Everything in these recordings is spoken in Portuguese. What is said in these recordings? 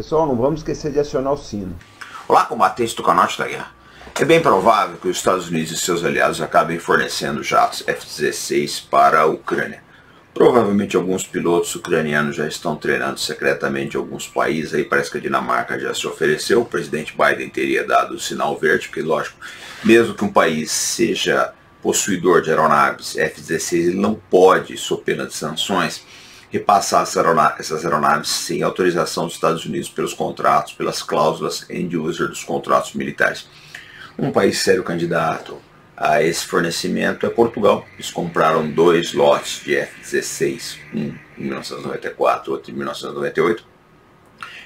Pessoal, não vamos esquecer de acionar o sino. Olá, combatentes do Canote da Guerra. É bem provável que os Estados Unidos e seus aliados acabem fornecendo jatos F-16 para a Ucrânia. Provavelmente alguns pilotos ucranianos já estão treinando secretamente alguns países, aí parece que a Dinamarca já se ofereceu, o presidente Biden teria dado o sinal verde, porque lógico, mesmo que um país seja possuidor de aeronaves F-16, ele não pode, sob pena de sanções, repassar essas aeronaves sem autorização dos Estados Unidos pelos contratos, pelas cláusulas end-user dos contratos militares. Um país sério candidato a esse fornecimento é Portugal. Eles compraram dois lotes de F-16, um em 1994, outro em 1998.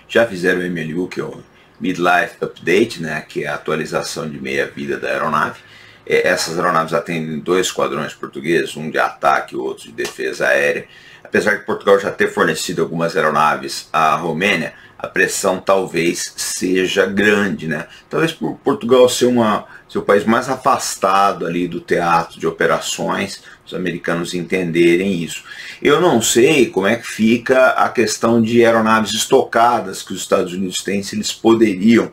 Já fizeram o MLU, que é o Midlife Update, né, que é a atualização de meia-vida da aeronave. É, essas aeronaves atendem dois esquadrões portugueses, um de ataque e outro de defesa aérea. Apesar de Portugal já ter fornecido algumas aeronaves à Romênia, a pressão talvez seja grande, né? Talvez por Portugal ser uma ser o país mais afastado ali do teatro de operações, os americanos entenderem isso. Eu não sei como é que fica a questão de aeronaves estocadas que os Estados Unidos têm, se eles poderiam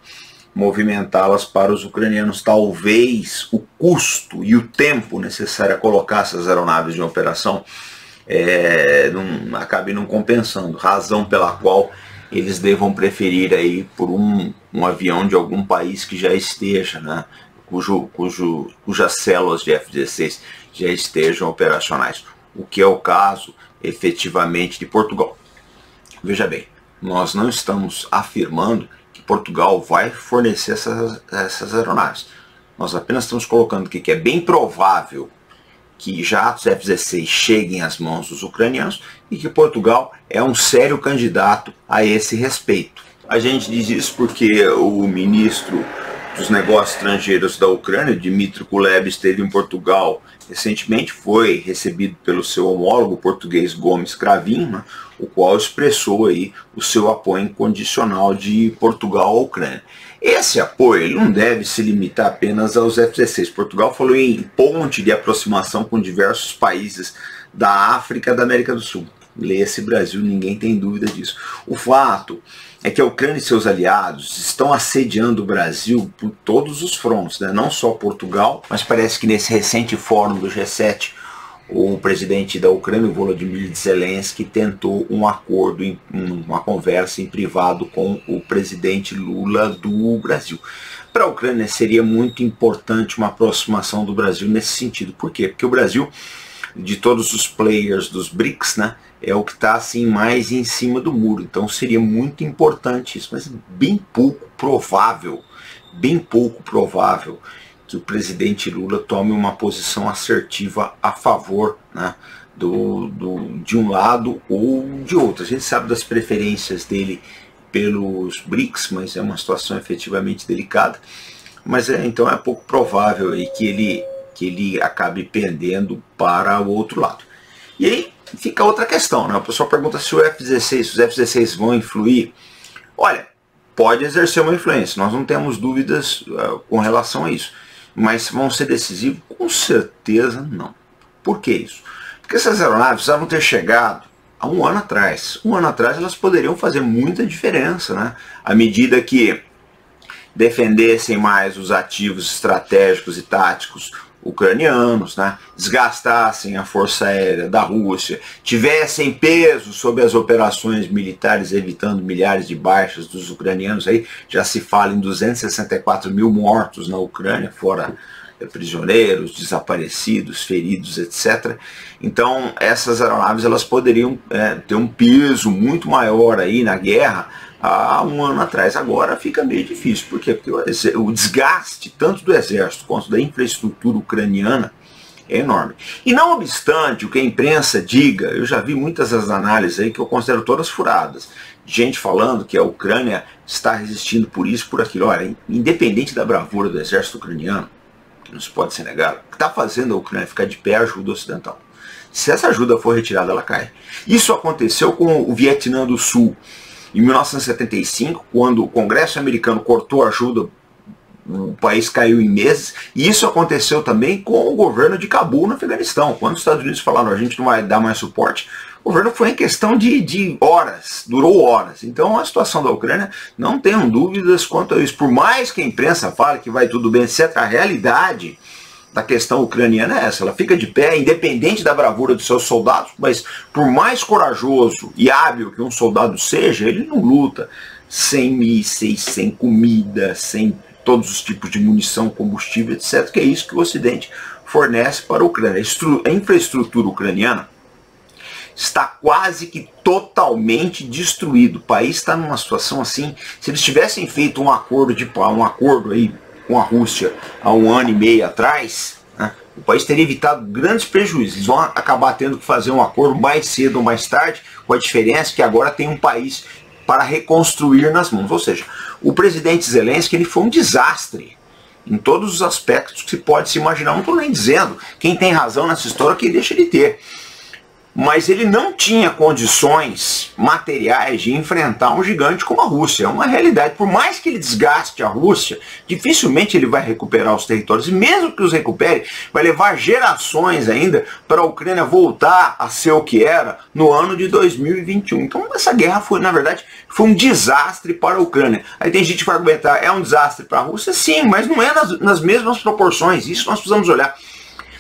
movimentá-las para os ucranianos. Talvez o custo e o tempo necessário a colocar essas aeronaves em operação é, não, acabe não compensando, razão pela qual eles devam preferir aí por um, um avião de algum país que já esteja, né, cujo, cujo, cujas células de F-16 já estejam operacionais, o que é o caso efetivamente de Portugal. Veja bem, nós não estamos afirmando Portugal vai fornecer essas, essas aeronaves. Nós apenas estamos colocando aqui que é bem provável que jatos F-16 cheguem às mãos dos ucranianos e que Portugal é um sério candidato a esse respeito. A gente diz isso porque o ministro dos Negócios Estrangeiros da Ucrânia, Dmitry Kuleb, esteve em Portugal recentemente, foi recebido pelo seu homólogo português Gomes Cravinho, o qual expressou aí o seu apoio incondicional de Portugal à Ucrânia. Esse apoio não deve se limitar apenas aos F-16. Portugal falou em ponte de aproximação com diversos países da África e da América do Sul. Lê-se Brasil, ninguém tem dúvida disso. O fato é que a Ucrânia e seus aliados estão assediando o Brasil por todos os frontes, né? não só Portugal, mas parece que nesse recente fórum do G7 o presidente da Ucrânia, Volodymyr Zelensky, tentou um acordo, uma conversa em privado com o presidente Lula do Brasil. Para a Ucrânia seria muito importante uma aproximação do Brasil nesse sentido. Por quê? Porque o Brasil, de todos os players dos BRICS, né, é o que está assim mais em cima do muro. Então seria muito importante isso, mas bem pouco provável, bem pouco provável que o presidente Lula tome uma posição assertiva a favor né, do, do, de um lado ou de outro. A gente sabe das preferências dele pelos BRICS, mas é uma situação efetivamente delicada. Mas é, então é pouco provável aí que ele, que ele acabe pendendo para o outro lado. E aí fica outra questão, né? O pessoal pergunta se o F-16, os F-16 vão influir. Olha, pode exercer uma influência, nós não temos dúvidas uh, com relação a isso. Mas vão ser decisivos? Com certeza não. Por que isso? Porque essas aeronaves precisavam ter chegado há um ano atrás. Um ano atrás elas poderiam fazer muita diferença, né? À medida que defendessem mais os ativos estratégicos e táticos ucranianos, né, desgastassem a força aérea da Rússia, tivessem peso sobre as operações militares, evitando milhares de baixas dos ucranianos, aí já se fala em 264 mil mortos na Ucrânia, fora prisioneiros, desaparecidos, feridos, etc. Então essas aeronaves elas poderiam é, ter um peso muito maior aí na guerra há um ano atrás. Agora fica meio difícil. Por quê? Porque o desgaste tanto do exército quanto da infraestrutura ucraniana é enorme. E não obstante o que a imprensa diga, eu já vi muitas das análises aí que eu considero todas furadas. Gente falando que a Ucrânia está resistindo por isso, por aquilo. Olha, independente da bravura do exército ucraniano, não se pode ser negado, que está fazendo a Ucrânia ficar de pé a ajuda ocidental. Se essa ajuda for retirada, ela cai. Isso aconteceu com o Vietnã do Sul. Em 1975, quando o Congresso americano cortou ajuda, o país caiu em meses, e isso aconteceu também com o governo de Cabul no Afeganistão. Quando os Estados Unidos falaram a gente não vai dar mais suporte, O governo foi em questão de, de horas, durou horas. Então a situação da Ucrânia, não tenham dúvidas quanto a isso. Por mais que a imprensa fale que vai tudo bem, etc., a realidade da questão ucraniana é essa. Ela fica de pé, independente da bravura dos seus soldados, mas por mais corajoso e hábil que um soldado seja, ele não luta sem mísseis, sem comida, sem todos os tipos de munição, combustível, etc., que é isso que o Ocidente fornece para a Ucrânia. A infraestrutura ucraniana está quase que totalmente destruído. O país está numa situação assim, se eles tivessem feito um acordo de um acordo aí com a Rússia há um ano e meio atrás, né, o país teria evitado grandes prejuízos. Eles vão acabar tendo que fazer um acordo mais cedo ou mais tarde, com a diferença que agora tem um país para reconstruir nas mãos. Ou seja, o presidente Zelensky ele foi um desastre em todos os aspectos que se pode se imaginar. Não estou nem dizendo quem tem razão nessa história que deixa de ter mas ele não tinha condições materiais de enfrentar um gigante como a Rússia. É uma realidade. Por mais que ele desgaste a Rússia, dificilmente ele vai recuperar os territórios. E mesmo que os recupere, vai levar gerações ainda para a Ucrânia voltar a ser o que era no ano de 2021. Então essa guerra foi, na verdade, foi um desastre para a Ucrânia. Aí tem gente que vai argumentar, é um desastre para a Rússia? Sim, mas não é nas, nas mesmas proporções. Isso nós precisamos olhar.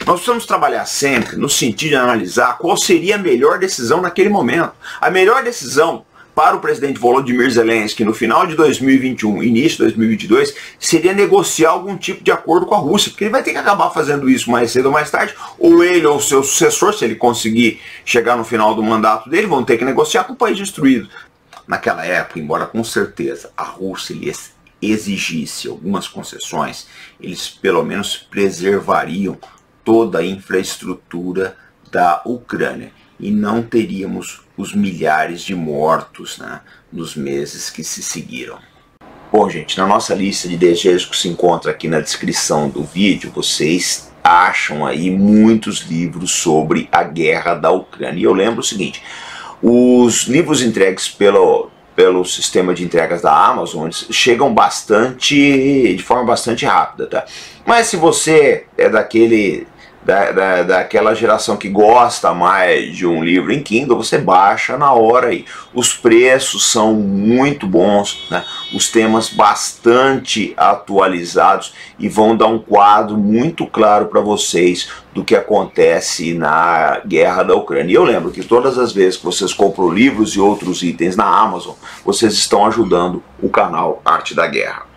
Nós precisamos trabalhar sempre no sentido de analisar qual seria a melhor decisão naquele momento. A melhor decisão para o presidente Volodymyr Zelensky no final de 2021, início de 2022, seria negociar algum tipo de acordo com a Rússia, porque ele vai ter que acabar fazendo isso mais cedo ou mais tarde, ou ele ou seu sucessor, se ele conseguir chegar no final do mandato dele, vão ter que negociar com o país destruído. Naquela época, embora com certeza a Rússia exigisse algumas concessões, eles pelo menos preservariam toda a infraestrutura da Ucrânia e não teríamos os milhares de mortos né, nos meses que se seguiram. Bom, gente, na nossa lista de desejos que se encontra aqui na descrição do vídeo, vocês acham aí muitos livros sobre a guerra da Ucrânia. E eu lembro o seguinte, os livros entregues pelo, pelo sistema de entregas da Amazon chegam bastante, de forma bastante rápida, tá? Mas se você é daquele da, da, daquela geração que gosta mais de um livro em Kindle, você baixa na hora aí. Os preços são muito bons, né? os temas bastante atualizados e vão dar um quadro muito claro para vocês do que acontece na guerra da Ucrânia. E eu lembro que todas as vezes que vocês compram livros e outros itens na Amazon, vocês estão ajudando o canal Arte da Guerra.